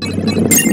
you